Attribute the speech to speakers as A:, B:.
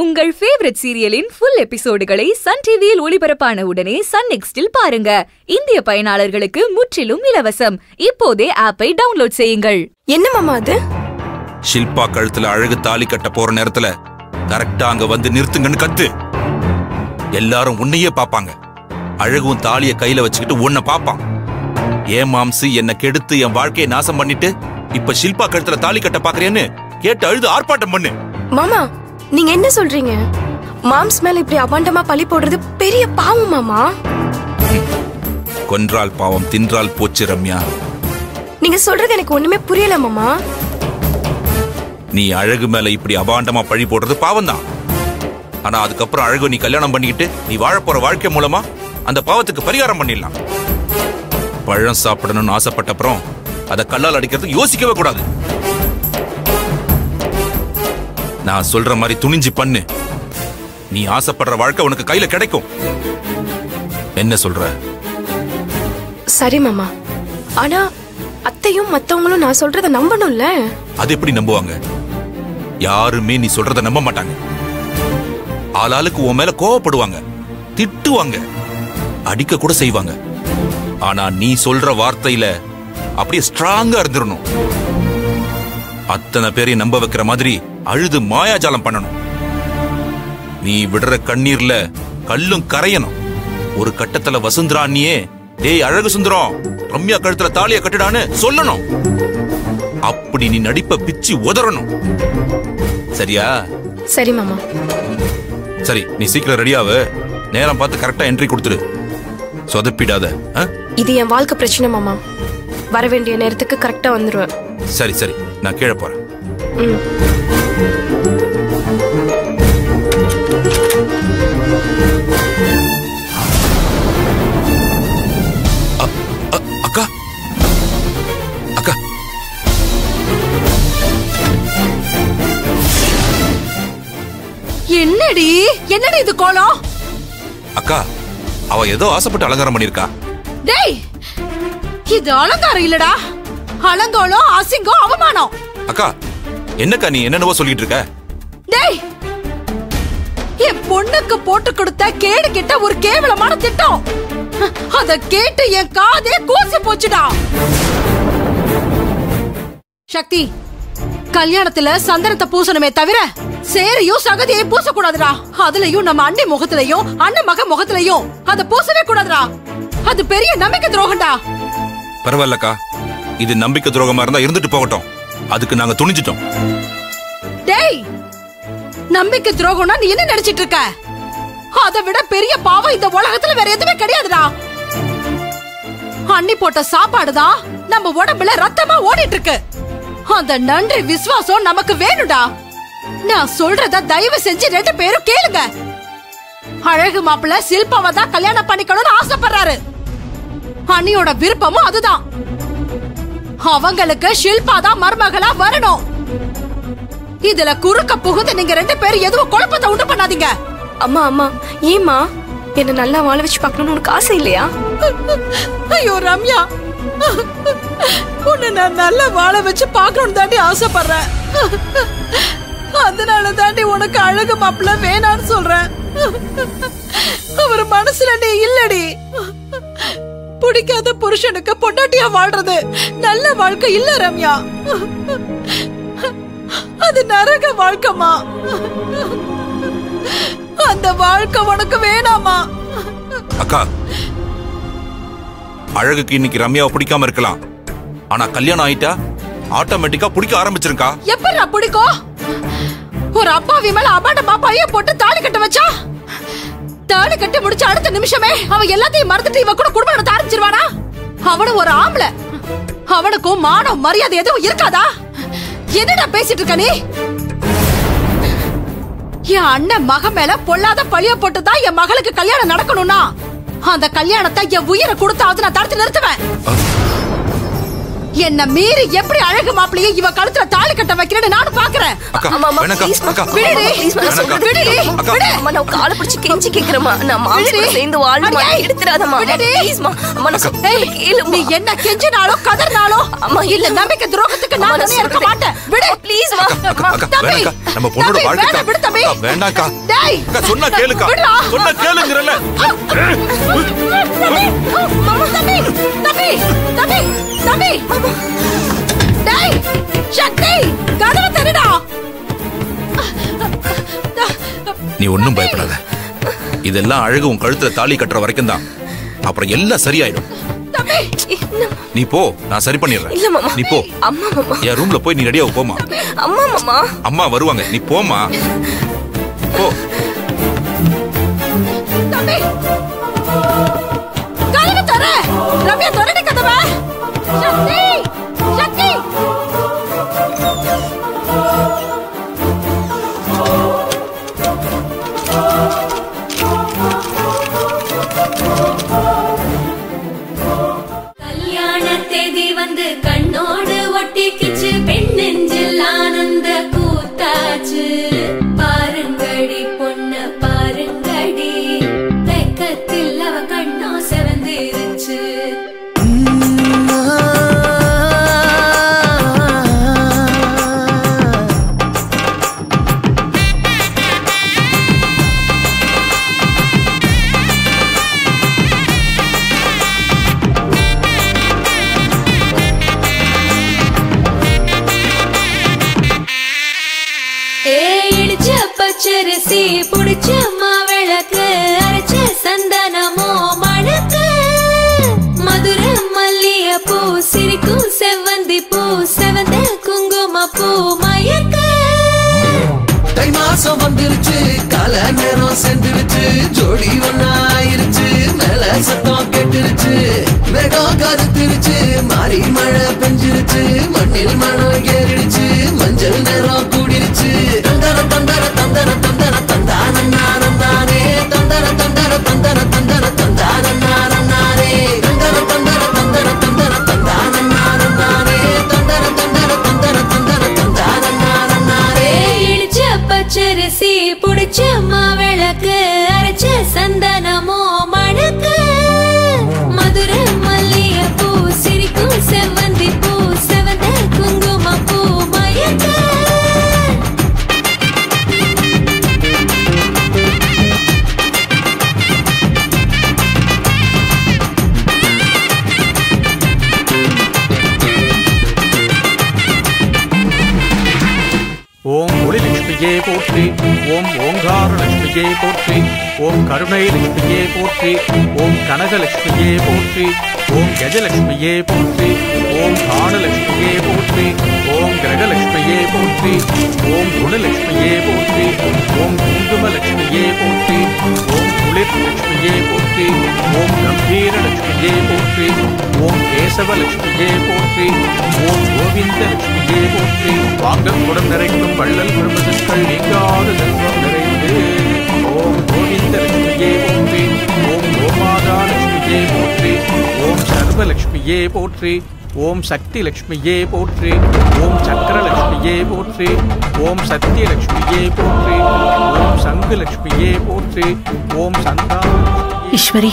A: உங்கள் ஃபேவரட் சீரியலின் ஃபுல் எபிசோடுகளை சன் டிவியில் ஒளிபரப்பான உடனே சன் நெக்ஸ்டில் பாருங்க. இந்திய பயனாளர்களுக்கு முற்றிலும் இலவசம். இப்போதே ஆப்பை டவுன்லோட் செய்யுங்கள்.
B: என்ன மாமா அது?
C: ஷில்பா கழுத்துல அழகு தாலி கட்ட போற நேரத்துல கரெக்டா அங்க வந்து நிறுத்துங்கன்னு கத்து. எல்லாரும் உன்னையே பாப்பாங்க அழகும் தாலிய கையில வச்சுக்கிட்டு உன்னை பாப்பான் ஏன் மாம்சு என்ன கெடுத்து என் வாழ்க்கையை நாசம் பண்ணிட்டு இப்ப ஷில்பா கழுத்துல தாலி கட்ட பாக்குறேன்னு கேட்டு அழுது ஆர்ப்பாட்டம் பண்ணு.
B: மாமா நீங்க என்ன சொல்றீங்க? மாம்ஸ் மேல இப்படி அபாண்டமா பழி போடுறது பெரிய பாவம் மாமா.
C: கொன்றால் பாவம் தின்றால் போச்சு ரம்யா.
B: நீங்க சொல்றது எனக்கு ஒண்ணுமே புரியல மாமா.
C: நீ அழகு மேல இப்படி அபாண்டமா பழி போடுறது பாவம்தான். ஆனா அதுக்கப்புறம் அழகு நீ கல்யாணம் பண்ணிக்கிட்டு நீ வாழப் போற வாழ்க்கை மூலமா அந்த பாவத்துக்கு பரிகாரம் பண்ணிடலாம். பழம் சாப்பிடணும்னு ஆசைப்பட்ட அப்புறம் அதை கல்லால் அடிக்கிறதுக்கு யோசிக்கவே கூடாது. நான் சொல்ற மாதிரி துணிஞ்சு பண்ணு. நீ ஆசைப்படுற வாழ்க்கை உனக்கு கையில கிடைக்கும். என்ன சொல்ற?
B: சரி மாமா. ஆனா அத்தையும் மத்தவங்களும் நான் சொல்றத நம்பணும்ல?
C: அது எப்படி நம்புவாங்க? யாருமே நீ சொல்றத நம்ப மாட்டாங்க. ஆளாளுக்கு உன் மேல கோவப்படுவாங்க திட்டுவாங்க அடிக்க கூட செய்வாங்க. ஆனா நீ சொல்ற வார்த்தையில அப்படியே ஸ்ட்ராங்கா இருந்துடணும் அத்தனை பேரையும் நம்ப வைக்கிற மாதிரி அழுது மாயாஜாலம் பண்ணணும். நீ விடுற கண்ணீர்ல கல்லும் கரையணும். ஒரு கட்டத்துல வசுந்தரா அண்ணியே டேய் அழகு சுந்தரம் ரம்யா கழுத்துல தாலிய கட்டுடான்னு சொல்லணும். அப்படி நீ நடிப்ப பிச்சு உதறணும். சரியா?
B: சரி மாமா.
C: சரி நீ சீக்கிரம் ரெடியாவு. நேரம் பார்த்து கரெக்டா என்ட்ரி கொடுத்துரு சொதப்பிடாத?
B: இது என் வாழ்க்கை பிரச்சனை மாமா. வர வேண்டிய நேரத்துக்கு கரெக்டா வந்துருவேன்
C: சரி சரி. நான் கீழே போறேன்.
A: என்னடி? என்னடி இது கோலம்?
C: அக்கா அவ ஏதோ ஆசைப்பட்டு அலங்காரம் பண்ணிருக்கா
D: டேய் இது அலங்காரம் இல்லடா. அலங்கோலம் அசிங்கம் அவமானம்.
C: அக்கா என்னக்கா நீ என்னென்னவோ சொல்லிட்டு இருக்க?
D: டேய் என் பொண்ணுக்கு போட்டு கொடுத்த கேடு கிட்ட ஒரு கேவலமான திட்டம். அத கேட்டு என் காதே கூசி போச்சுடா. சக்தி கல்யாணத்துல சந்தனத்தை பூசணுமே தவிர சேரையும் சகதியையும் பூசக்கூடாதுடா. அதுலயும் நம்ம அண்ணி முகத்திலையும் அண்ணன் மக முகத்திலையும் அத பூசவே கூடாதுடா. அது பெரிய நம்பிக்கை துரோகம்டா.
C: பரவாயில்லக்கா. இது நம்பிக்கை துரோகமா இருந்தா இருந்துட்டு போகட்டும். அதுக்கு நாங்க துணிஞ்சிட்டோம்.
D: டேய் நம்பிக்கை துரோகம்னா நீ என்ன நினைச்சிட்டு இருக்க? அதை விட பெரிய பாவம் இந்த உலகத்துல வேற எதுவுமே கிடையாதுடா. அண்ணி போட்ட சாப்பாடுதான் நம்ம உடம்புல ரத்தமா ஓடிட்டு இருக்கு. அந்த நன்றி விசுவாசம் நமக்கு வேணும்டா. நான் சொல்றத தயவு செஞ்சு ரெண்டு பேரும் கேளுங்க. அழகு மாப்பிள்ள சில்பாவை தான் கல்யாணம் பண்ணிக்கணும்னு ஆசைப்படுறாரு. அண்ணியோட விருப்பமும் அதுதான். அவங்களுக்கு ஷில்பா தான் மருமகளா வரணும். இதுல குறுக்க புகுந்து நீங்க ரெண்டு பேரும் எதுவும் குழப்பத்தை உண்டு பண்ணாதீங்க.
B: அம்மா அம்மா ஏம்மா? என்ன நல்லா வாழ வச்சு பார்க்கணும்னு உனக்கு ஆசை இல்லையா?
D: ஐயோ ரம்யா. உன்னை நான் நல்லா வாழ வச்சு பார்க்கணும் தாண்டி ஆசைப்படுறேன். அதனால தாண்டி உனக்கு அழகு மாப்பிள்ள வேணான்னு சொல்றேன். அவர் மனசுல நீ இல்லடி. பிடிக்காத புருஷனுக்கு பொண்டாட்டியா வாழ்றது நல்ல வாழ்க்கை இல்ல ரம்யா. அது நரக வாழ்க்கைமா அந்த வாழ்க்கை உனக்கு வேணாமா
C: அக்கா அழகுக்கு இன்னைக்கு ரம்யாவை பிடிக்காம இருக்கலாம். ஆனா கல்யாணம் ஆயிட்டா ஆட்டோமேட்டிக்கா பிடிக்க ஆரம்பிச்சிருக்கா.
D: எப்படா பிடிக்கும் ஒரு அப்பாவி மேல அபாண்டமா பைய போட்டு தாலி கட்ட வச்சா? தாலி கட்டி முடிச்ச அடுத்த நிமிஷமே அவன் எல்லாத்தையும் மறந்துட்டு இவ கூட குடும்பம் நடத்த ஆரம்பிச்சிருவானா? அவனும் ஒரு ஆம்பளை. அவனுக்கும் மானம் மரியாதை எதுவும் இருக்காதா? என்னடா பேசிட்டு இருக்க நீ? என் அண்ணன் மக மேல பொல்லாத பழிய போட்டு தான் என் மகளுக்கு கல்யாணம் நடக்கணும்னா. அந்த கல்யாணத்தை என் உயிரை கொடுத்தாவது நான் தடுத்து நிறுத்துவேன். என்ன மீறி எப்படி அழகு மாப்பிளைய இவ கழுத்துல தாலி கட்ட வைக்கிறேன்னு நானும் பாக்குறேன்
B: அம்மா, நான் காலை பிடிச்சு கெஞ்சி கேக்குறேம்மா. நான்
D: விடுடி.
B: சேர்ந்து?
D: அடியே.
B: எடுத்துறாதம்மா. அம்மா,
D: விடுடி.
B: please, மா. அம்மா, நான் கேளும்மா.
D: நீ என்ன கெஞ்சினாலோ கதறினாலோ
B: அம்மா,
D: இல்ல நம்பிக்கை துரோகத்துக்கு நான் இருக்க மாட்டேன் விடு
B: அம்மா, please, மா.
C: அக்கா, அக்கா,
D: தம்பி.
C: நம்ம பொண்ணோட வாழ்க்கை
D: விடு தம்பி.
C: அக்கா, வேண்டாக்கா.
D: டேய்.
C: சொன்னா கேளுக்கா. சொன்னா கேளுங்கிறல்ல.
D: தம்பி, தம்பி, தம்பி, தம்பி, தம்பி. டேய், சக்தி, கதவை திறடா.
C: நீ ஒண்ணும் பயப்படாத இதெல்லாம் அழகு உன் கழுத்துல தாலி கட்டுற வரைக்கும் தான் அப்புறம் எல்லாம் சரியாயிடும்? நீ போ நான் சரி பண்ணிடுறேன்
B: இல்ல, மாமா.
C: நீ போ
B: அம்மா, மாமா.
C: என் ரூம்ல போய் நீ ரெடியா போமா
B: அம்மா, மாமா.
C: அம்மா வருவாங்க நீ போமா போ
D: தம்பி.
E: Oh. புடிச்ச மாவிளக்கு அரைச்ச சந்தனமோ மணக்கு. மதுர மல்லிய பூ சிரிக்கும் செவ்வந்தி பூ செவந்த குங்கும பூ மயக்க.
F: தை மாசம் வந்துருச்சு கால நேரம் சென்றுருச்சு ஜோடி ஒன்னாயிருச்சு மேல சத்தம் கெட்டுருச்சு. மேகம் கருத்துருச்சு மாறி மழை பெஞ்சிருச்சு மண்ணில் மனம் ஏறிடுச்சு மஞ்சள்
G: லட்சுமியே போற்றி. ஓம் ஓங்கார லட்சுமியே போற்றி. ஓம் கருணை லட்சுமியே போற்றி. ஓம் கனகலட்சுமியே போற்றி. ஓம் கஜலட்சுமியே போற்றி. ஓம் காணலட்சுமியே போற்றி. ஓம் கிரகலட்சுமியே போற்றி. ஓம் குணலட்சுமியே போற்றி. ஓம் குங்குமலட்சுமியே போற்றி. ஓம் குளிர் லட்சுமியே போற்றி ஓம் கம்பீர லட்சுமியே போற்றி ஓம் கேசவலட்சுமியே போற்றி ஓம் கோவிந்த லட்சுமியே போற்றி வாங்கல் குடம் நிறைக்கும் வள்ளல் குடும்பத்துக்கள் நீங்காத செல்வம் நிறைந்து ஓம் கோவிந்த லட்சுமியே போற்றி ஓம் கோமாதா லட்சுமியே போற்றி ஓம் சர்வலட்சுமியே போற்றி ஓம் சக்தி லட்சுமியே போற்றி. ஓம் சக்கரலட்சுமியே போற்றி. ஓம் சத்தியலட்சுமியே போற்றி. ஓம் சங்கு லட்சுமியே போற்றி. ஓம் சந்தா
H: ஈஸ்வரி